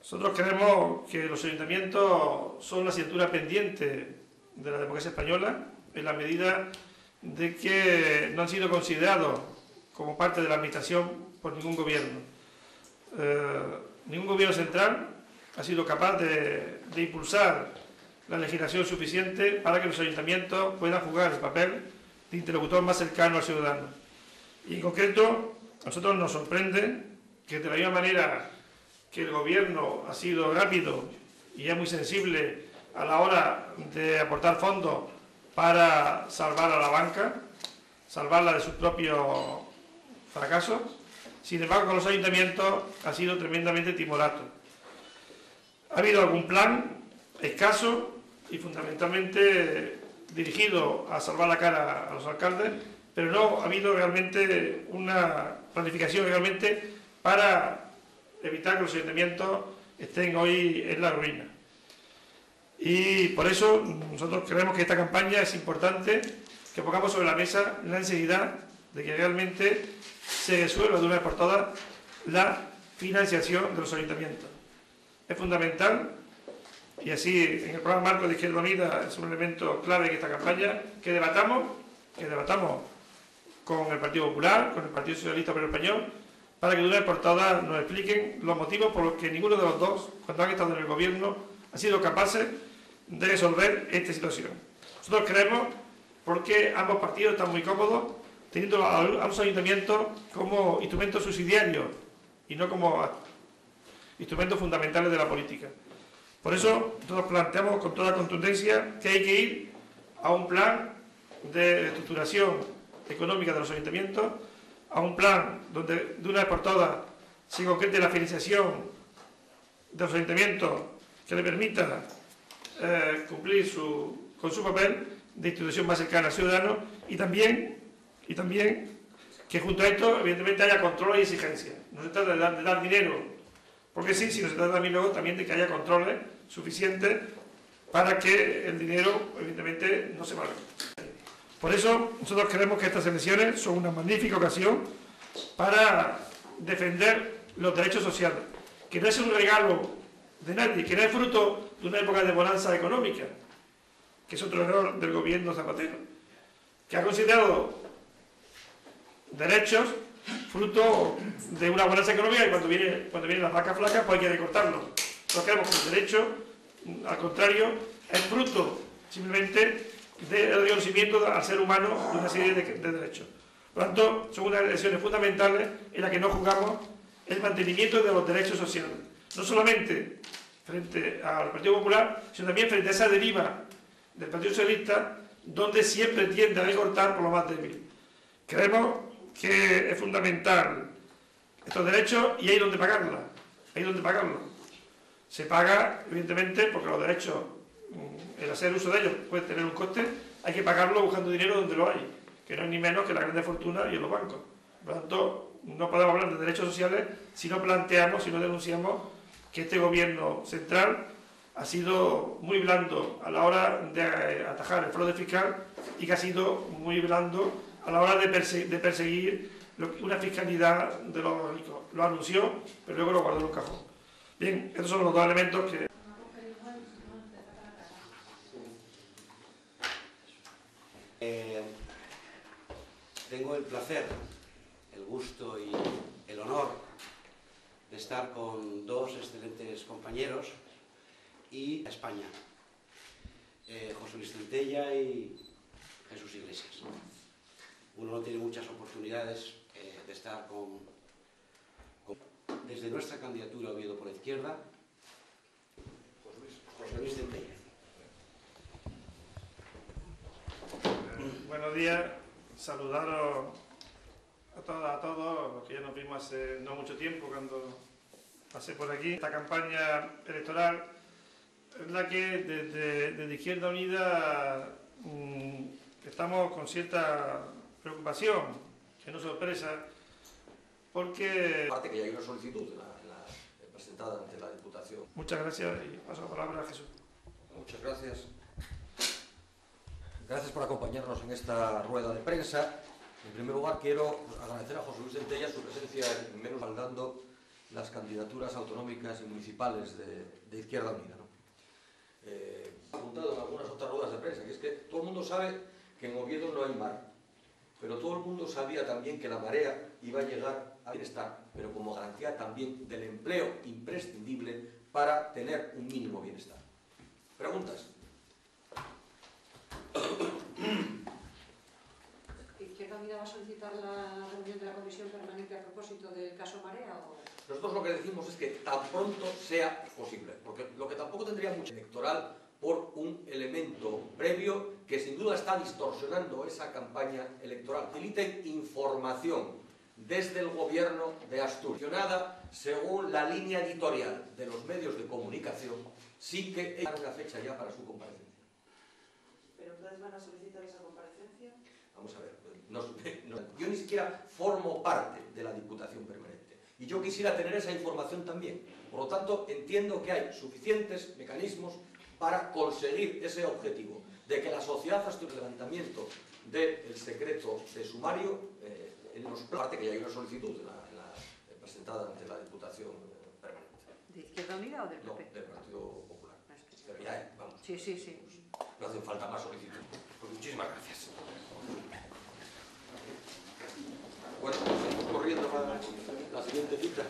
Nosotros creemos que los ayuntamientos son la asignatura pendiente de la democracia española en la medida de que no han sido considerados como parte de la administración por ningún gobierno. Eh, ningún gobierno central ha sido capaz de, de impulsar la legislación suficiente para que los ayuntamientos puedan jugar el papel de interlocutor más cercano al ciudadano. Y en concreto, a nosotros nos sorprende que de la misma manera que el Gobierno ha sido rápido y es muy sensible a la hora de aportar fondos para salvar a la banca, salvarla de sus propios fracasos, sin embargo con los ayuntamientos ha sido tremendamente timorato. Ha habido algún plan escaso y fundamentalmente dirigido a salvar la cara a los alcaldes, pero no ha habido realmente una planificación realmente para evitar que los ayuntamientos estén hoy en la ruina. Y por eso nosotros creemos que esta campaña es importante que pongamos sobre la mesa la necesidad de que realmente se resuelva de una vez por todas la financiación de los ayuntamientos. Es fundamental y así, en el programa Marco de Izquierda Unida es un elemento clave en esta campaña, que debatamos, que debatamos con el Partido Popular, con el Partido Socialista Obrero Español, para que de una vez por todas nos expliquen los motivos por los que ninguno de los dos, cuando han estado en el gobierno, ha sido capaces de resolver esta situación. Nosotros creemos, porque ambos partidos están muy cómodos, teniendo a los ayuntamientos como instrumentos subsidiarios y no como instrumentos fundamentales de la política. Por eso nosotros planteamos con toda contundencia que hay que ir a un plan de estructuración económica de los ayuntamientos, a un plan donde de una vez por todas se concrete la financiación de los ayuntamientos que le permita eh, cumplir con su papel de institución más cercana al ciudadano y también, y también que junto a esto evidentemente haya control y exigencia. No se trata de dar, de dar dinero porque sí, si se trata también luego también de que haya controles suficientes para que el dinero, evidentemente, no se valga. Por eso, nosotros creemos que estas elecciones son una magnífica ocasión para defender los derechos sociales, que no es un regalo de nadie, que no es fruto de una época de bonanza económica, que es otro error del gobierno Zapatero, que ha considerado derechos fruto de una bonanza económica y cuando, viene, cuando vienen las vacas flacas pues hay que recortarlo. Nosotros creemos que el derecho, al contrario, es fruto simplemente del reconocimiento al ser humano de una serie de, derechos. Por lo tanto, son unas elecciones fundamentales en las que no jugamos el mantenimiento de los derechos sociales. No solamente frente al Partido Popular, sino también frente a esa deriva del Partido Socialista, donde siempre tiende a recortar por lo más débil. Creemos que es fundamental estos derechos y hay donde pagarla, hay donde pagarlo. Se paga, evidentemente, porque los derechos, mm, el hacer uso de ellos puede tener un coste, hay que pagarlo buscando dinero donde lo hay, que no es ni menos que la grande fortuna y en los bancos. Por lo tanto, no podemos hablar de derechos sociales si no planteamos, si no denunciamos que este gobierno central ha sido muy blando a la hora de atajar el fraude fiscal y que ha sido muy blando a la hora de, perseguir una fiscalidad de los ricos. Lo anunció, pero luego lo guardó en un cajón. Bien, estos son los dos elementos que... Eh, tengo el placer, el gusto y el honor de estar con dos excelentes compañeros y España, eh, José Luis Centella y Jesús Iglesias uno no tiene muchas oportunidades eh, de estar con, Desde nuestra candidatura Oviedo por la izquierda, José Luis, Centella. Buenos días, saludaros a todas, a todos, los que ya nos vimos hace no mucho tiempo cuando pasé por aquí. Esta campaña electoral es la que desde, desde Izquierda Unida mmm, estamos con cierta preocupación, que no sorpresa, porque... Aparte que ya hay una solicitud la, la, presentada ante la Diputación. Muchas gracias y paso la palabra a Jesús. Muchas gracias. Gracias por acompañarnos en esta rueda de prensa. En primer lugar, quiero agradecer a José Luis Centella su presencia en Menos Aldando las candidaturas autonómicas y municipales de, Izquierda Unida. ¿no? Eh, apuntado en algunas otras ruedas de prensa, que es que todo el mundo sabe que en Oviedo no hay mar, pero todo el mundo sabía también que la marea iba a llegar a bienestar, pero como garantía también del empleo imprescindible para tener un mínimo bienestar. ¿Preguntas? ¿Izquierda Unida va a solicitar la reunión de la comisión permanente a propósito del caso Marea? O... Nosotros lo que decimos es que tan pronto sea posible, porque lo que tampoco tendría mucho electoral por un elemento previo que sin duda está distorsionando esa campaña electoral. Faciliten información desde el gobierno de Asturias, según la línea editorial de los medios de comunicación, sin que haya una fecha ya para su comparecencia. ¿Pero entonces van a solicitar esa comparecencia? Vamos a ver, formo parte de la Diputación Permanente y yo quisiera tener esa información también. Por lo tanto, entiendo que hay suficientes mecanismos para conseguir ese objetivo de que la sociedad hasta el levantamiento del secreto de sumario eh, en los parte que ya hay una solicitud la, la, presentada ante la Diputación Permanente. ¿De Izquierda Unida o del No, PP? del Partido Popular. Ah, Pero ya, eh, vamos. Sí, sí, sí. No hacen falta más solicitudes. Pues muchísimas gracias. Bueno, seguimos corriendo para la siguiente cita.